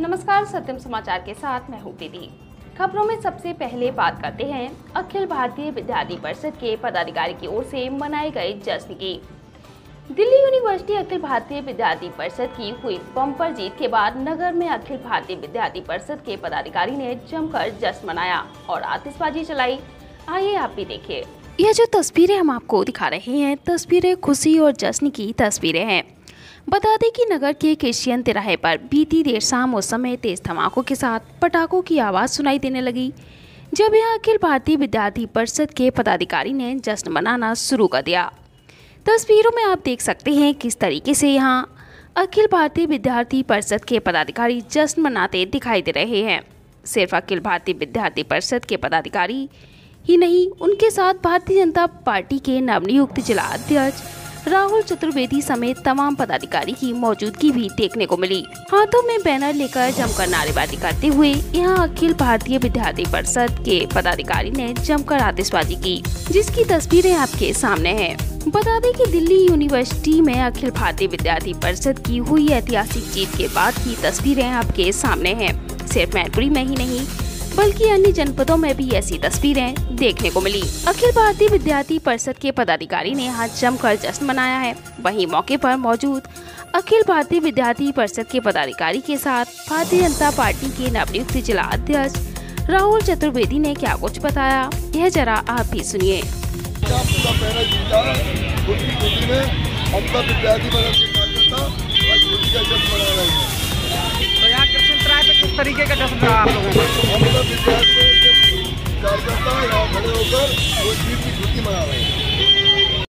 नमस्कार, सत्यम समाचार के साथ मैं हूँ प्रीति। खबरों में सबसे पहले बात करते हैं। अखिल भारतीय विद्यार्थी परिषद के पदाधिकारी की ओर से मनाए गए जश्न की दिल्ली यूनिवर्सिटी अखिल भारतीय विद्यार्थी परिषद की हुई बम्पर जीत के बाद नगर में अखिल भारतीय विद्यार्थी परिषद के पदाधिकारी ने जमकर जश्न मनाया और आतिशबाजी चलाई। आइए आप भी देखिए। यह जो तस्वीरें हम आपको दिखा रहे हैं, तस्वीरें खुशी और जश्न की तस्वीरें हैं। बता दें कि नगर के क्रिश्चियन तिराहे पर बीती देर शाम उस समय तेज धमाकों के साथ पटाखों की आवाज़ सुनाई देने लगी। जब यह अखिल भारतीय विद्यार्थी परिषद के पदाधिकारी ने जश्न मनाना शुरू कर दिया। तस्वीरों में आप देख सकते हैं किस तरीके से यहाँ अखिल भारतीय विद्यार्थी परिषद के पदाधिकारी जश्न मनाते दिखाई दे रहे हैं। सिर्फ़ अखिल भारतीय विद्यार्थी परिषद के पदाधिकारी ही नहीं, उनके साथ भारतीय जनता पार्टी के नवनियुक्त जिला अध्यक्ष राहुल चतुर्वेदी समेत तमाम पदाधिकारी की मौजूदगी भी देखने को मिली। हाथों में बैनर लेकर जमकर नारेबाजी करते हुए यहाँ अखिल भारतीय विद्यार्थी परिषद के पदाधिकारी ने जमकर आतिशबाजी की, जिसकी तस्वीरें आपके सामने हैं। बता दें कि दिल्ली यूनिवर्सिटी में अखिल भारतीय विद्यार्थी परिषद की हुई ऐतिहासिक जीत के बाद की तस्वीरें आपके सामने हैं। सिर्फ़ मैनपुरी में ही नहीं बल्कि अन्य जनपदों में भी ऐसी तस्वीरें देखने को मिली। अखिल भारतीय विद्यार्थी परिषद के पदाधिकारी ने यहाँ जमकर जश्न मनाया है। वहीं मौके पर मौजूद अखिल भारतीय विद्यार्थी परिषद के पदाधिकारी के साथ भारतीय जनता पार्टी के नवनियुक्त जिला अध्यक्ष राहुल चतुर्वेदी ने क्या कुछ बताया, यह जरा आप भी सुनिए। तो तरीके का जश्न रहा आप लोगों का? कार्यकर्ता खड़े होकर वो की छुट्टी मना रहे हैं।